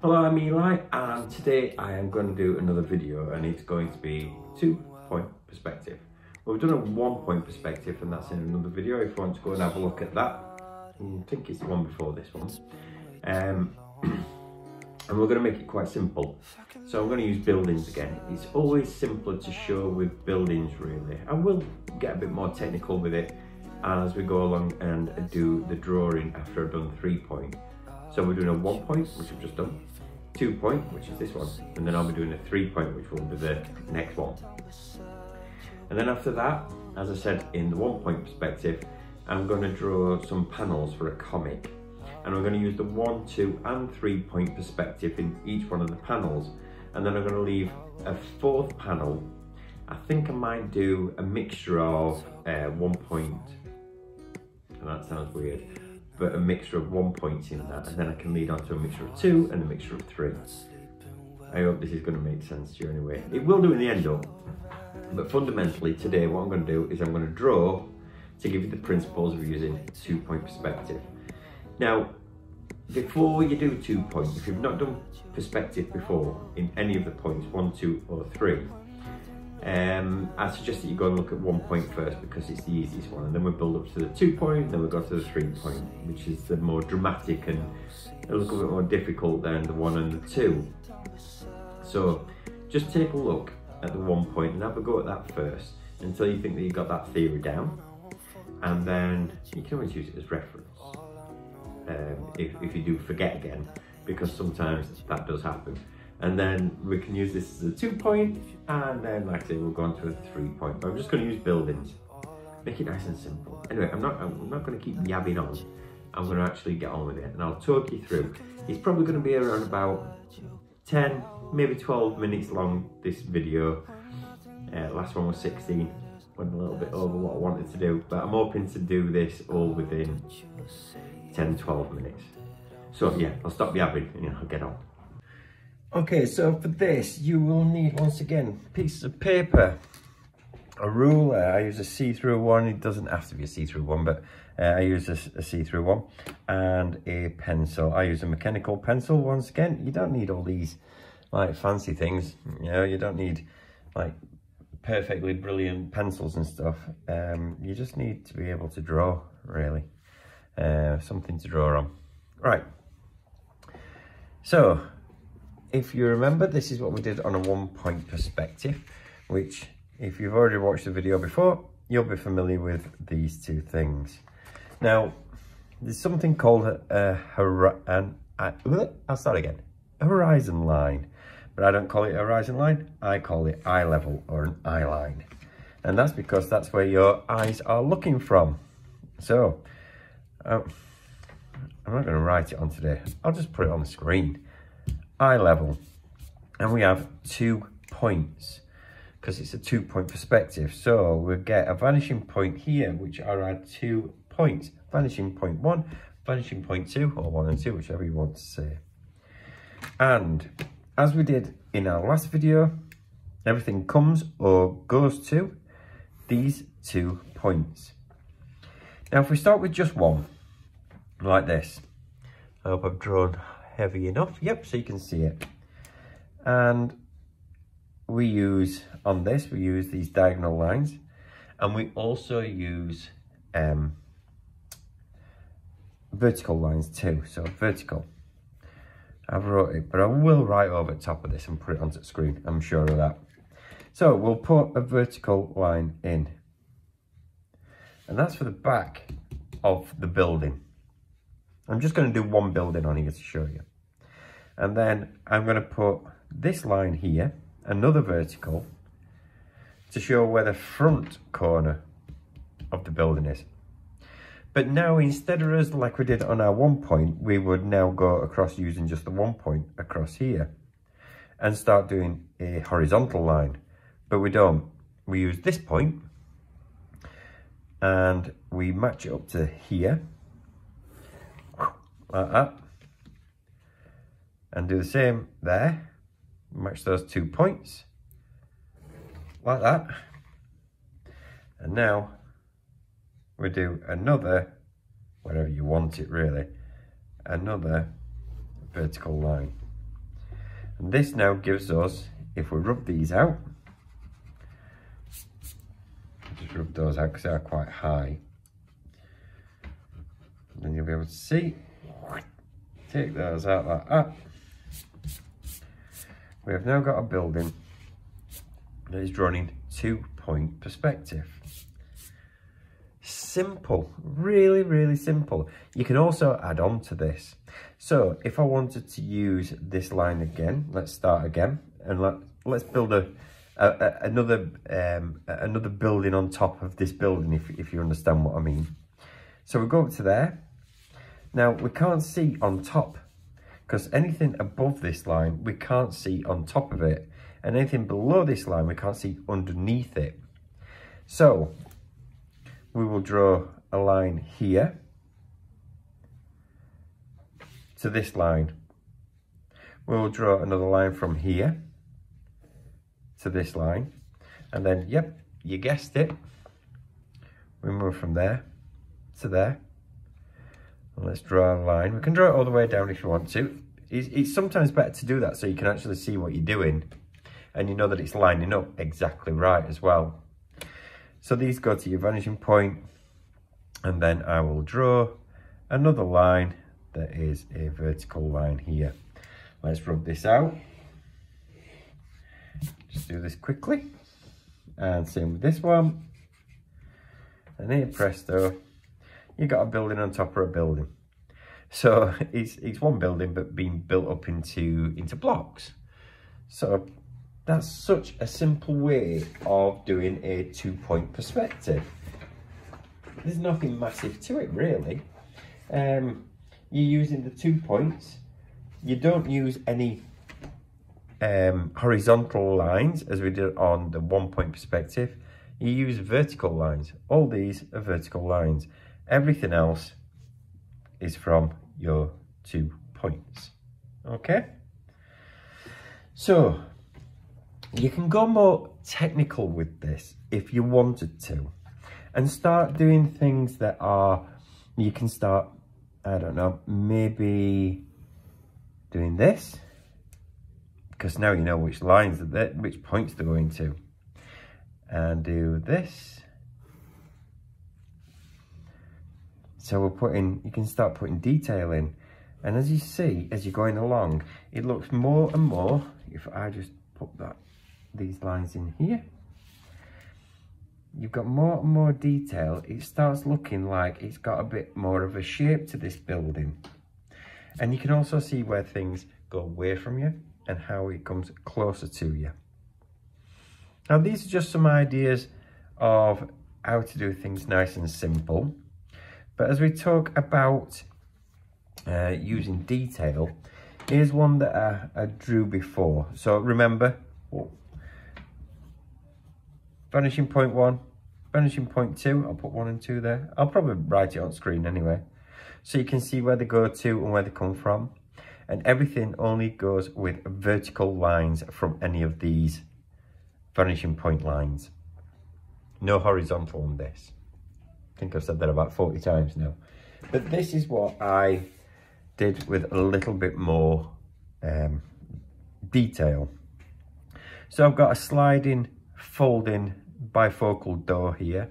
Hello, I'm Ely, and today I am going to do another video, and it's going to be two-point perspective. Well, we've done a one-point perspective, and that's in another video. If you want to go and have a look at that, I think it's the one before this one. Um, and we're going to make it quite simple. So I'm going to use buildings again. It's always simpler to show with buildings, really. I will get a bit more technical with it as we go along and do the drawing after I've done three point. So we're doing a one point, which I've just done, two point, which is this one, and then I'll be doing a three point, which will be the next one. And then after that, as I said in the one point perspective, I'm going to draw some panels for a comic. And I'm going to use the one, two and three point perspective in each one of the panels. And then I'm going to leave a fourth panel. I think I might do a mixture of uh, one point, and that sounds weird, but a mixture of one point in that. And then I can lead on to a mixture of two and a mixture of three. I hope this is going to make sense to you anyway. It will do in the end though. But fundamentally today what I'm going to do is I'm going to draw to give you the principles of using two point perspective. Now, before you do two point, if you've not done perspective before in any of the points, one, two or three, um, I suggest that you go and look at one point first because it's the easiest one and then we build up to the two point, then we go to the three point, which is the more dramatic and a little bit more difficult than the one and the two. So just take a look at the one point and have a go at that first until you think that you've got that theory down. And then you can always use it as reference um, if, if you do forget again, because sometimes that does happen. And then we can use this as a two point, and then like I say, we'll go on to a three point. But I'm just going to use buildings. Make it nice and simple. Anyway, I'm not, I'm not going to keep yabbing on. I'm going to actually get on with it, and I'll talk you through. It's probably going to be around about 10, maybe 12 minutes long, this video. Uh, last one was 16, went a little bit over what I wanted to do, but I'm hoping to do this all within 10, 12 minutes. So yeah, I'll stop yabbing and I'll get on. Okay, so for this, you will need, once again, pieces of paper, a ruler. I use a see-through one. It doesn't have to be a see-through one, but uh, I use a, a see-through one. And a pencil. I use a mechanical pencil. Once again, you don't need all these like fancy things. You know, you don't need like perfectly brilliant pencils and stuff. Um, you just need to be able to draw, really. Uh, something to draw on. Right. So, if you remember, this is what we did on a one point perspective, which if you've already watched the video before, you'll be familiar with these two things. Now, there's something called a, a an, a, I'll start again, a horizon line, but I don't call it a horizon line, I call it eye level or an eye line. And that's because that's where your eyes are looking from. So, um, I'm not going to write it on today. I'll just put it on the screen. Eye level. And we have two points because it's a two point perspective. So we'll get a vanishing point here, which are our two points. Vanishing point one, vanishing point two, or one and two, whichever you want to say. And as we did in our last video, everything comes or goes to these two points. Now, if we start with just one, like this, I hope I've drawn heavy enough. Yep, so you can see it. And we use, on this, we use these diagonal lines. And we also use um, vertical lines too. So vertical. I've wrote it, but I will write over top of this and put it onto the screen. I'm sure of that. So we'll put a vertical line in. And that's for the back of the building. I'm just going to do one building on here to show you. And then I'm going to put this line here, another vertical, to show where the front corner of the building is. But now instead of us like we did on our one point, we would now go across using just the one point across here and start doing a horizontal line. But we don't. We use this point and we match it up to here like that and do the same there match those two points like that and now we do another wherever you want it really, another vertical line. And this now gives us, if we rub these out, just rub those out because they are quite high. Then you'll be able to see, take those out like that. We have now got a building that is drawn in two point perspective. Simple, really, really simple. You can also add on to this. So if I wanted to use this line again, let's start again and let, let's build a, a, a another um, another building on top of this building, if, if you understand what I mean. So we go up to there. Now we can't see on top because anything above this line, we can't see on top of it. And anything below this line, we can't see underneath it. So we will draw a line here to this line. We'll draw another line from here to this line. And then, yep, you guessed it. We move from there to there. Let's draw a line. We can draw it all the way down if you want to. It's, it's sometimes better to do that so you can actually see what you're doing. And you know that it's lining up exactly right as well. So these go to your vanishing point and then I will draw another line that is a vertical line here. Let's rub this out. Just do this quickly. And same with this one. And here, presto, you got a building on top of a building. So it's, it's one building, but being built up into, into blocks. So that's such a simple way of doing a two-point perspective. There's nothing massive to it, really. Um, you're using the two points. You don't use any um, horizontal lines, as we did on the one-point perspective. You use vertical lines. All these are vertical lines. Everything else is from your two points. Okay? So, you can go more technical with this if you wanted to and start doing things that are, you can start, I don't know, maybe doing this because now you know which lines, that, which points they're going to and do this. So we're putting, you can start putting detail in. And as you see, as you're going along, it looks more and more, if I just put that these lines in here. You've got more and more detail. It starts looking like it's got a bit more of a shape to this building. And you can also see where things go away from you and how it comes closer to you. Now these are just some ideas of how to do things nice and simple. But as we talk about uh, using detail, here's one that I, I drew before. So remember, vanishing point one, vanishing point two, I'll put one and two there. I'll probably write it on screen anyway. So you can see where they go to and where they come from. And everything only goes with vertical lines from any of these vanishing point lines. No horizontal on this. I think I've said that about 40 times now. But this is what I did with a little bit more um, detail. So I've got a sliding, folding bifocal door here.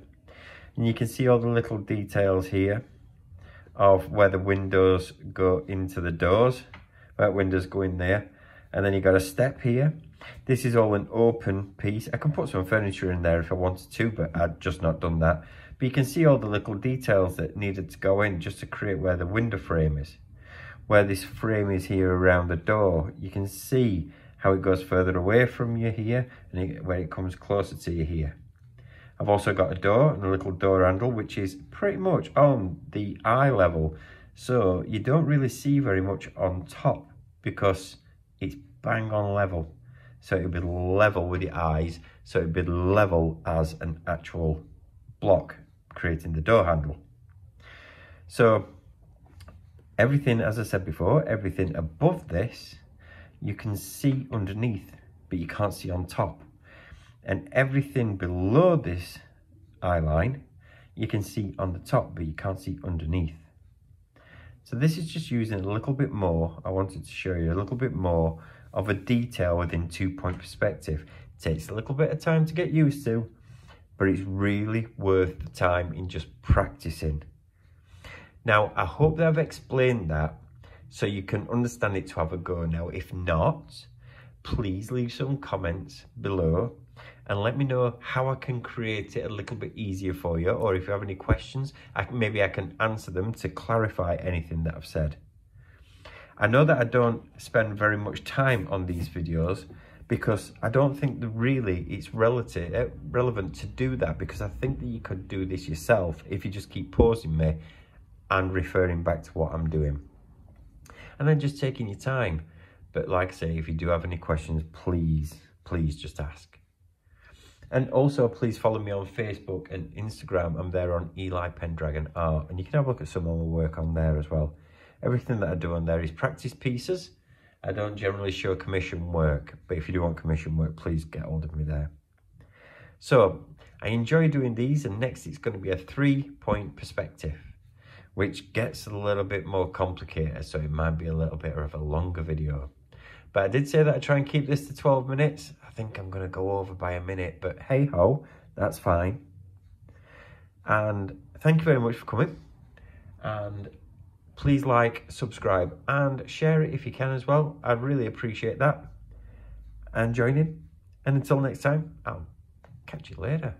And you can see all the little details here of where the windows go into the doors. Where windows go in there. And then you got a step here. This is all an open piece. I can put some furniture in there if I wanted to, but I've just not done that. But you can see all the little details that needed to go in just to create where the window frame is. Where this frame is here around the door. You can see how it goes further away from you here and where it comes closer to you here. I've also got a door and a little door handle, which is pretty much on the eye level. So you don't really see very much on top because it's bang on level. So it'll be level with the eyes. So it'll be level as an actual block creating the door handle. So everything, as I said before, everything above this, you can see underneath, but you can't see on top and everything below this eye line you can see on the top but you can't see underneath So this is just using a little bit more. I wanted to show you a little bit more of a detail within two point perspective. It takes a little bit of time to get used to, but it's really worth the time in just practicing. Now, I hope that I've explained that so you can understand it to have a go. Now, if not, please leave some comments below and let me know how I can create it a little bit easier for you or if you have any questions, I maybe I can answer them to clarify anything that I've said. I know that I don't spend very much time on these videos because I don't think that really it's relative, uh, relevant to do that because I think that you could do this yourself if you just keep pausing me and referring back to what I'm doing. And then just taking your time. But like I say, if you do have any questions, please, please just ask. And also, please follow me on Facebook and Instagram. I'm there on Ely Pendragon Art, and you can have a look at some of my work on there as well. Everything that I do on there is practice pieces. I don't generally show commission work, but if you do want commission work, please get hold of me there. So, I enjoy doing these, and next it's going to be a three-point perspective, which gets a little bit more complicated, so it might be a little bit of a longer video. But I did say that I try and keep this to 12 minutes. I think I'm going to go over by a minute, but hey ho, that's fine. And thank you very much for coming. And please like, subscribe, and share it if you can as well. I'd really appreciate that. And join in. And until next time, I'll catch you later.